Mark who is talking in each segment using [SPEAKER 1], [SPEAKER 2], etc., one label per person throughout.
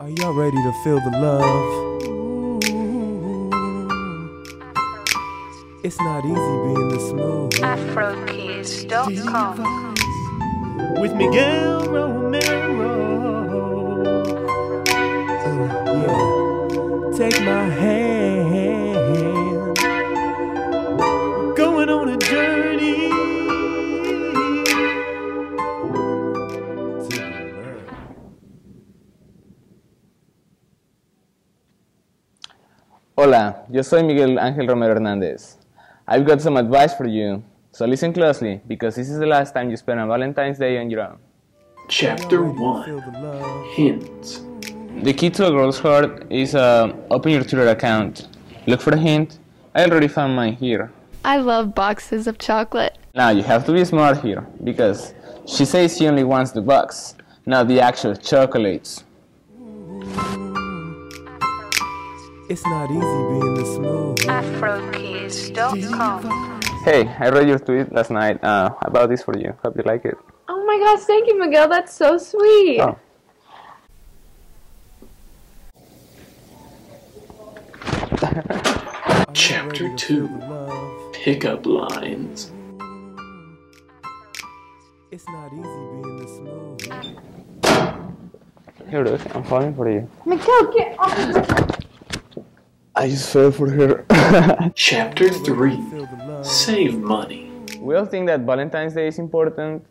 [SPEAKER 1] Are y'all ready to feel the love? It's not easy being this smooth.
[SPEAKER 2] Afrokids.com.
[SPEAKER 1] With Miguel Romero. Uh, yeah. Take my hand. We're going on a journey.
[SPEAKER 3] Hola, yo soy Miguel Ángel Romero Hernández. I've got some advice for you, so listen closely because this is the last time you spend on Valentine's Day on your own.
[SPEAKER 4] Chapter
[SPEAKER 1] Ready to feel
[SPEAKER 4] 1
[SPEAKER 1] the love.
[SPEAKER 4] Hints.
[SPEAKER 3] The key to a girl's heart is uh, open your Twitter account, look for the hint. I already found mine here.
[SPEAKER 5] I love boxes of chocolate.
[SPEAKER 3] Now you have to be smart here because she says she only wants the box, not the actual chocolates.
[SPEAKER 1] It's not easy being this smooth.
[SPEAKER 2] Afrokids.com.
[SPEAKER 3] Hey, I read your tweet last night uh, about this for you. Hope you like it.
[SPEAKER 5] Oh my gosh, thank you, Miguel. That's so sweet.
[SPEAKER 3] Oh.
[SPEAKER 4] Chapter two.
[SPEAKER 1] feel the love?
[SPEAKER 4] Pickup lines.
[SPEAKER 1] It's not easy being this smooth.
[SPEAKER 3] Here it is. I'm falling for you.
[SPEAKER 5] Miguel, get off.
[SPEAKER 3] I just fell for her.
[SPEAKER 4] Chapter 3
[SPEAKER 1] Feel the love.
[SPEAKER 4] Save money.
[SPEAKER 3] we all think that Valentine's Day is important,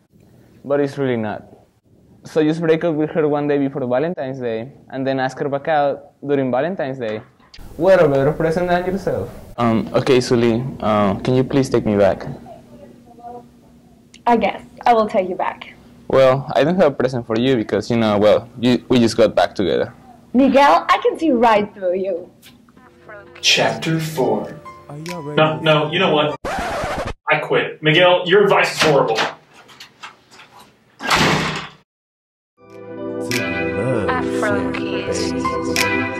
[SPEAKER 3] but it's really not. So just break up with her one day before Valentine's Day, and then ask her back out during Valentine's Day. What a better present than yourself. Um, okay, Sully, uh, can you please take me back?
[SPEAKER 6] I guess. I will take you back.
[SPEAKER 3] Well, I don't have a present for you because, you know, well, you, we just got back together.
[SPEAKER 6] Miguel, I can see right through you.
[SPEAKER 4] Chapter 4
[SPEAKER 1] Are y'all ready
[SPEAKER 7] No, no, you know what? I quit. Miguel, your advice is horrible.
[SPEAKER 1] To the love.
[SPEAKER 2] Afrokids.